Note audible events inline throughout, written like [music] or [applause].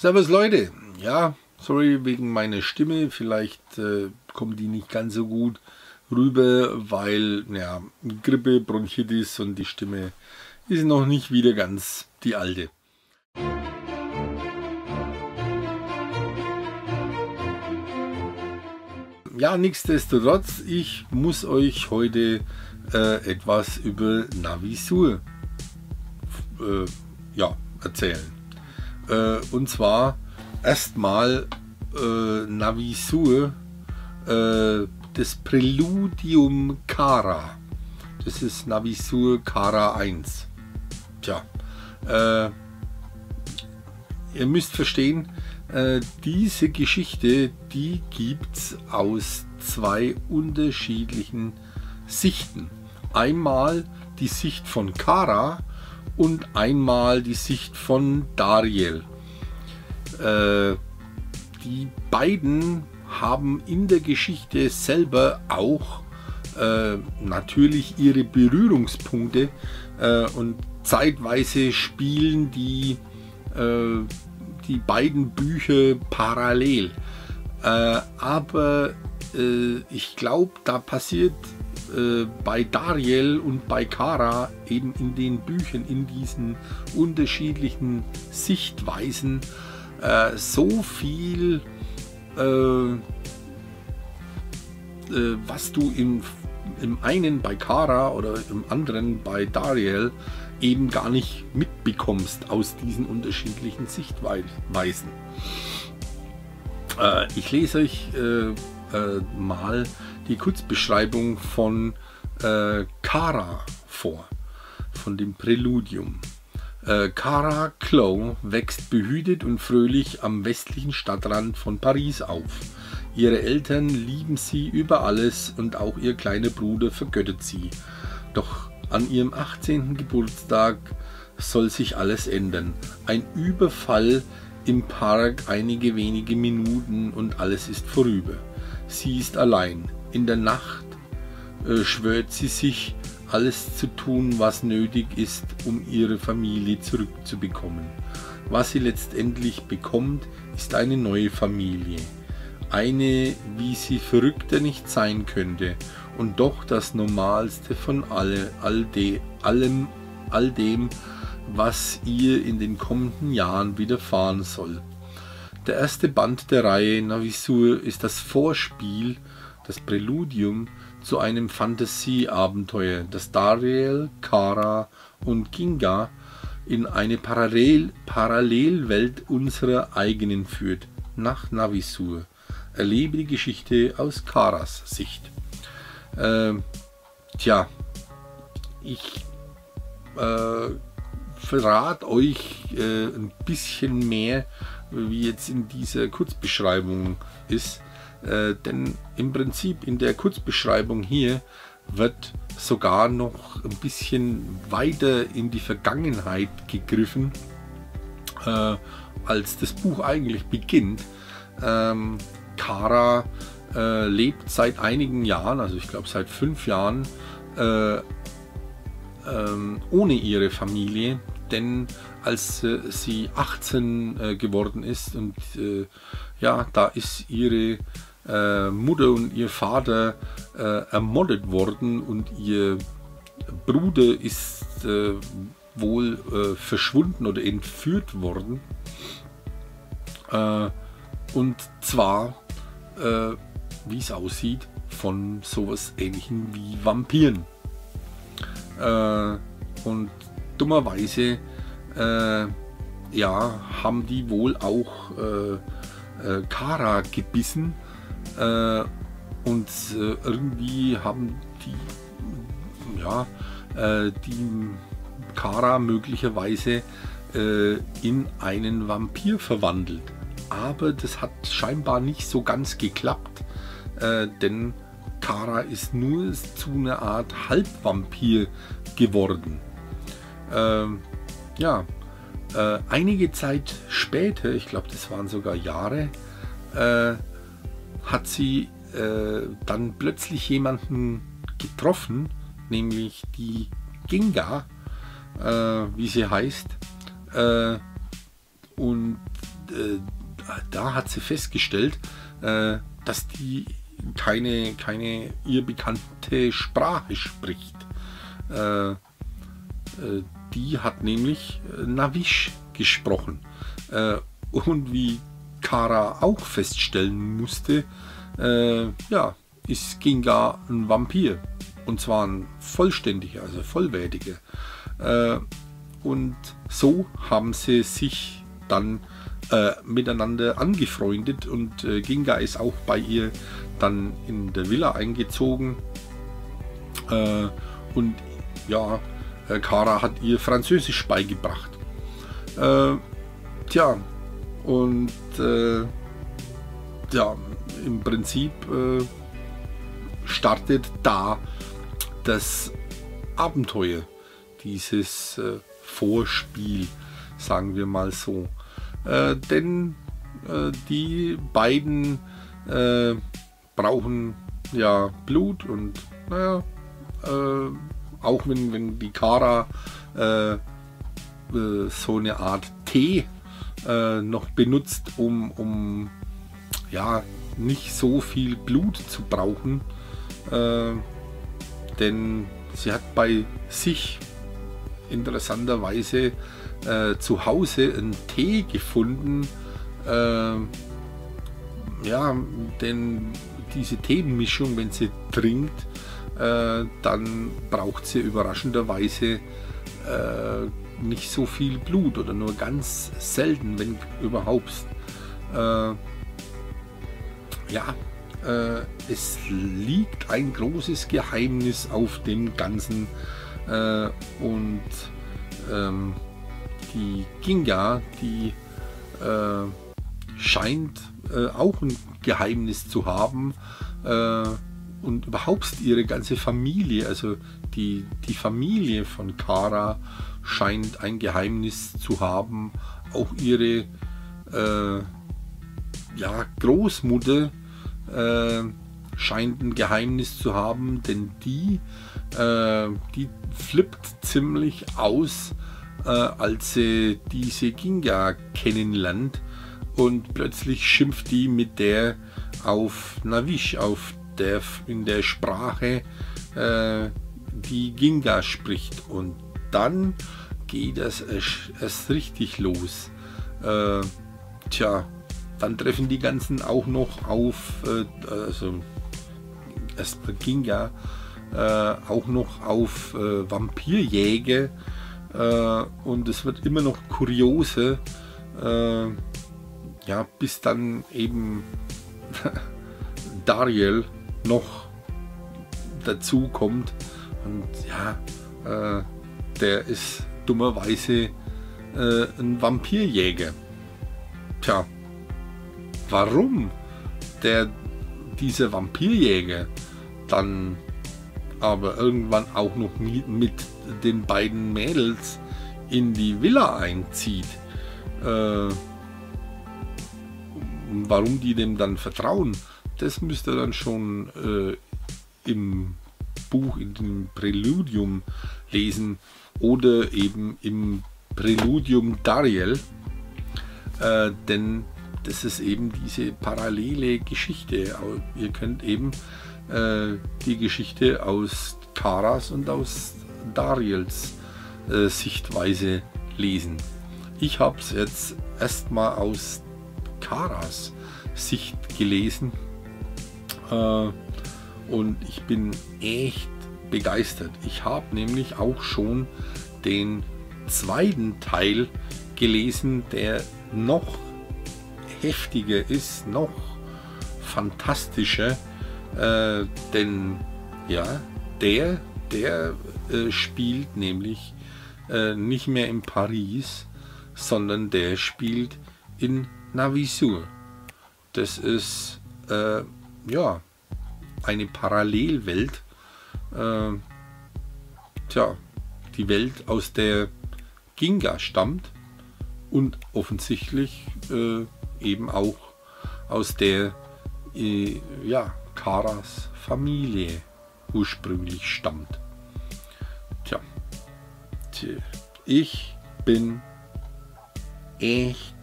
Servus Leute, ja, sorry wegen meiner Stimme, vielleicht äh, kommt die nicht ganz so gut rüber, weil ja, Grippe, Bronchitis und die Stimme ist noch nicht wieder ganz die alte. Ja, nichtsdestotrotz, ich muss euch heute äh, etwas über Navisur äh, ja, erzählen. Äh, und zwar erstmal äh, Navisur, äh, das Präludium Kara. Das ist Navisur Kara 1. Tja, äh, ihr müsst verstehen, äh, diese Geschichte, die gibt es aus zwei unterschiedlichen Sichten. Einmal die Sicht von Kara und einmal die Sicht von Dariel. Äh, die beiden haben in der Geschichte selber auch äh, natürlich ihre Berührungspunkte äh, und zeitweise spielen die, äh, die beiden Bücher parallel. Äh, aber äh, ich glaube, da passiert äh, bei Dariel und bei Kara eben in den Büchern, in diesen unterschiedlichen Sichtweisen äh, so viel, äh, äh, was du im, im einen bei Kara oder im anderen bei Dariel eben gar nicht mitbekommst aus diesen unterschiedlichen Sichtweisen. Äh, ich lese euch mal die Kurzbeschreibung von äh, Kara vor, von dem Präludium. Äh, Cara Clow wächst behütet und fröhlich am westlichen Stadtrand von Paris auf. Ihre Eltern lieben sie über alles und auch ihr kleiner Bruder vergöttet sie. Doch an ihrem 18. Geburtstag soll sich alles ändern. Ein Überfall im Park einige wenige Minuten und alles ist vorüber. Sie ist allein. In der Nacht äh, schwört sie sich, alles zu tun, was nötig ist, um ihre Familie zurückzubekommen. Was sie letztendlich bekommt, ist eine neue Familie. Eine, wie sie verrückter nicht sein könnte und doch das Normalste von alle, all de, allem, all dem, was ihr in den kommenden Jahren widerfahren soll. Der erste Band der Reihe Navisur ist das Vorspiel das Präludium zu einem Fantasieabenteuer, das Dariel, Kara und Ginga in eine Parallel Parallelwelt unserer eigenen führt, nach Navisur. Erlebe die Geschichte aus Karas Sicht. Ähm, tja, ich äh, verrate euch äh, ein bisschen mehr, wie jetzt in dieser Kurzbeschreibung ist. Äh, denn im Prinzip in der Kurzbeschreibung hier wird sogar noch ein bisschen weiter in die Vergangenheit gegriffen, äh, als das Buch eigentlich beginnt. Ähm, Kara äh, lebt seit einigen Jahren, also ich glaube seit fünf Jahren, äh, ähm, ohne ihre Familie, denn als äh, sie 18 äh, geworden ist und ja, da ist ihre äh, Mutter und ihr Vater äh, ermordet worden und ihr Bruder ist äh, wohl äh, verschwunden oder entführt worden. Äh, und zwar, äh, wie es aussieht, von sowas ähnlichem wie Vampiren. und dummerweise ja, haben die wohl auch Kara gebissen äh, und äh, irgendwie haben die, ja, äh, die Kara möglicherweise äh, in einen Vampir verwandelt. Aber das hat scheinbar nicht so ganz geklappt, äh, denn Kara ist nur zu einer Art Halbvampir geworden. Ähm, ja, äh, einige Zeit später, ich glaube, das waren sogar Jahre, hat sie äh, dann plötzlich jemanden getroffen, nämlich die Ginga, äh, wie sie heißt. Äh, und da hat sie festgestellt, äh, dass die keine, keine ihr bekannte Sprache spricht. Äh, äh, die hat nämlich Navish gesprochen. und wie Kara auch feststellen musste, ja, ist Ginga ein Vampir. Und zwar ein vollständiger, also vollwertiger. und so haben sie sich dann äh, miteinander angefreundet und äh, Ginga ist auch bei ihr dann in der Villa eingezogen. Äh, und ja, äh, Kara hat ihr Französisch beigebracht. Äh, tja, und äh, ja, im Prinzip startet da das Abenteuer, dieses Vorspiel, sagen wir mal so. Äh, denn äh, die beiden äh, brauchen ja Blut und naja, äh, auch wenn, wenn die Kara äh, äh, so eine Art Tee noch benutzt, um, um ja nicht so viel Blut zu brauchen, denn sie hat bei sich interessanterweise äh, zu Hause einen Tee gefunden. Äh, ja, denn diese Teemischung, wenn sie trinkt, äh, dann braucht sie überraschenderweise äh, nicht so viel Blut oder nur ganz selten, wenn überhaupt. Äh, ja, äh, es liegt ein großes Geheimnis auf dem Ganzen und ähm, die Ginga, die äh, scheint äh, auch ein Geheimnis zu haben äh, und überhaupt ihre ganze Familie, also die, die Familie von Kara scheint ein Geheimnis zu haben. Auch ihre äh, ja, Großmutter äh, scheint ein Geheimnis zu haben, denn die, äh, die flippt ziemlich aus, äh, als sie diese Ginga kennenlernt und plötzlich schimpft die mit der auf Navish, auf der, in der Sprache, äh, die Ginga spricht. Und dann geht es erst richtig los. Äh, tja, dann treffen die ganzen auch noch auf, äh, also erst Ginga, äh, auch noch auf äh, Vampirjäger, äh, und es wird immer noch kuriose, äh, ja, bis dann eben [laughs] Dariel noch dazu kommt. Und ja, äh, der ist dummerweise äh, ein Vampirjäger. Tja, warum der dieser Vampirjäger dann aber irgendwann auch noch mit den beiden Mädels in die Villa einzieht. Äh, warum die dem dann vertrauen, das müsst ihr dann schon äh, im Buch, in dem Präludium lesen oder eben im Präludium Dariel. Äh, denn das ist eben diese parallele Geschichte. Ihr könnt eben äh, die Geschichte aus Karas und aus Dariels äh, Sichtweise lesen. Ich habe es jetzt erstmal aus Karas Sicht gelesen äh, und ich bin echt begeistert. Ich habe nämlich auch schon den zweiten Teil gelesen, der noch heftiger ist, noch fantastischer, äh, denn ja, der der äh, spielt nämlich äh, nicht mehr in Paris, sondern der spielt in Navisur. Das ist äh, ja eine Parallelwelt. Äh, tja, die Welt, aus der Ginga stammt und offensichtlich äh, eben auch aus der äh, ja, Karas Familie ursprünglich stammt. Tja, ich bin echt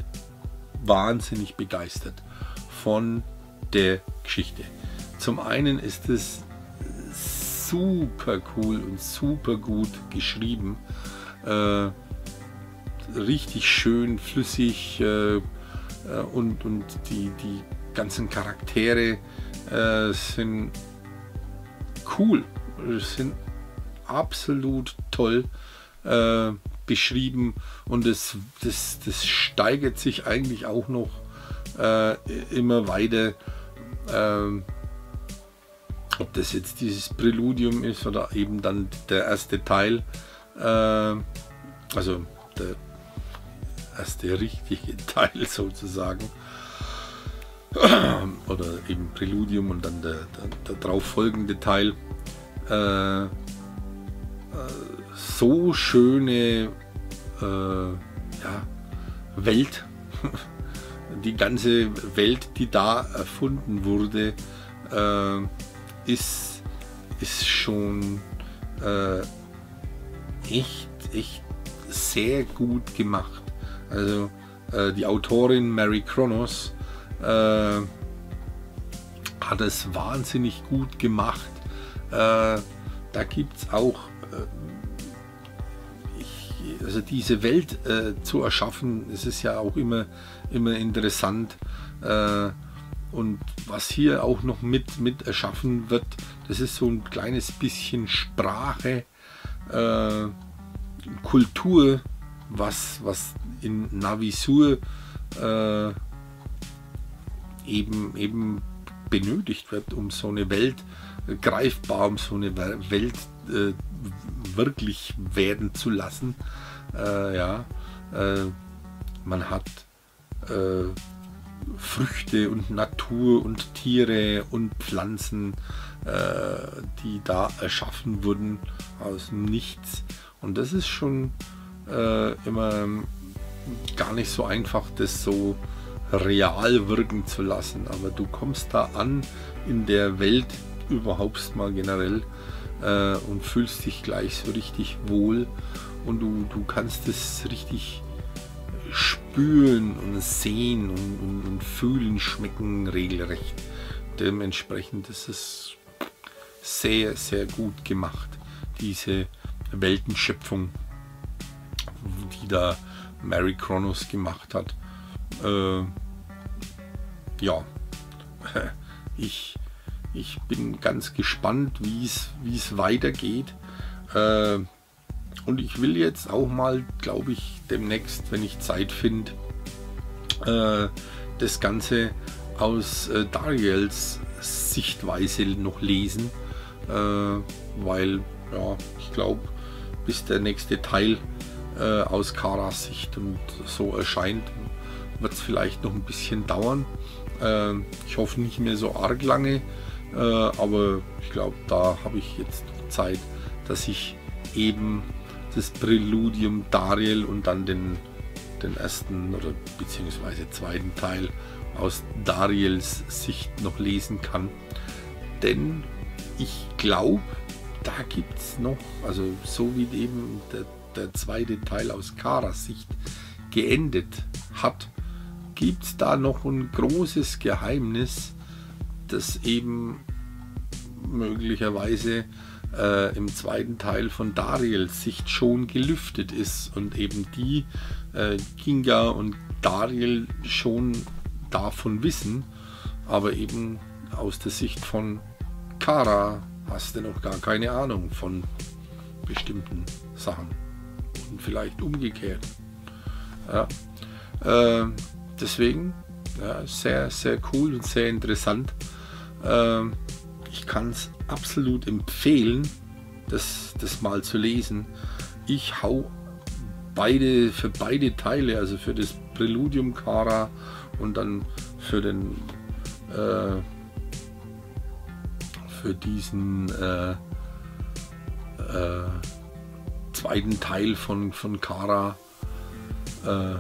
wahnsinnig begeistert von der Geschichte. Zum einen ist es super cool und super gut geschrieben. Äh, richtig schön, flüssig äh, äh, und, und die, die ganzen Charaktere äh, sind cool, sind absolut toll äh, beschrieben und das, das, das steigert sich eigentlich auch noch äh, immer weiter. Ob das jetzt dieses Präludium ist oder eben dann der erste Teil, äh, also der erste richtige [laughs] Teil sozusagen, [clears throat] oder eben Präludium und dann der, der, der darauf folgende Teil, äh, äh, so schöne äh, ja, Welt, [laughs] die ganze Welt, die da erfunden wurde, äh, ist, ist schon äh, echt, echt sehr gut gemacht. Also äh, die Autorin Mary Kronos äh, hat es wahnsinnig gut gemacht. Äh, da gibt es auch, äh, also diese Welt äh, zu erschaffen, es ist ja auch immer, immer interessant. Äh, und was hier auch noch mit, mit erschaffen wird, das ist so ein kleines bisschen Sprache, äh, Kultur, was, was in Navisur äh, eben, eben benötigt wird, um so eine Welt äh, greifbar, um so eine Welt äh, wirklich werden zu lassen. Äh, ja, man hat Früchte und Natur und Tiere und Pflanzen, äh, die da erschaffen wurden aus nichts. Und das ist schon immer gar nicht so einfach, das so real wirken zu lassen. Aber du kommst da an in der Welt überhaupt mal generell äh, und fühlst dich gleich so richtig wohl und du, du kannst es richtig spüren und sehen und, und, und fühlen, schmecken regelrecht. Dementsprechend ist es sehr, sehr gut gemacht, diese Weltenschöpfung, die da Mary Kronos gemacht hat. Äh, ja, [laughs] ich, ich bin ganz gespannt, wie es weitergeht. Äh, und ich will jetzt auch mal, glaube ich, demnächst, wenn ich Zeit finde, äh, das Ganze aus äh, Dariels Sichtweise noch lesen, äh, weil ja, ich glaube, bis der nächste Teil äh, aus Karas Sicht und so erscheint, wird es vielleicht noch ein bisschen dauern. Äh, ich hoffe nicht mehr so arg lange, äh, aber ich glaube, da habe ich jetzt Zeit, dass ich eben das Präludium Dariel und dann den, den ersten oder beziehungsweise zweiten Teil aus Dariels Sicht noch lesen kann. Denn ich glaube, da gibt es noch, also so wie eben der, der zweite Teil aus Karas Sicht geendet hat, gibt es da noch ein großes Geheimnis, das eben möglicherweise äh, im zweiten Teil von Dariels Sicht schon gelüftet ist und eben die äh, Kinga und Dariel schon davon wissen, aber eben aus der Sicht von Kara hast du noch gar keine Ahnung von bestimmten Sachen und vielleicht umgekehrt. Ja. Äh, deswegen ja, sehr, sehr cool und sehr interessant. Ähm, ich kann es absolut empfehlen, das, das mal zu lesen. Ich hau beide für beide Teile, also für das Präludium Kara und dann für den äh, für diesen äh, äh, zweiten Teil von, von Kara äh,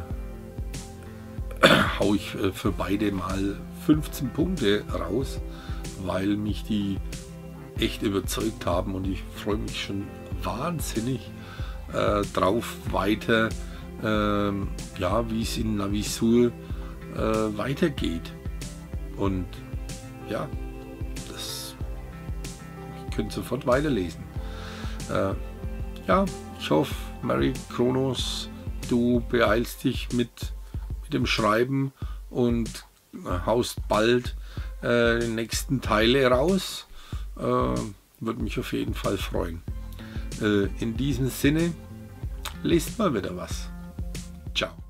[coughs] haue ich äh, für beide mal 15 Punkte raus, weil mich die echt überzeugt haben und ich freue mich schon wahnsinnig äh, drauf weiter, äh, ja, wie es in Navisur äh, weitergeht. Und ja, das ich könnte sofort weiterlesen. Äh, ja, ich hoffe, Mary Kronos, du beeilst dich mit, mit dem Schreiben und haust bald äh, die nächsten Teile raus. Äh, Würde mich auf jeden Fall freuen. Äh, in diesem Sinne, lest mal wieder was. Ciao.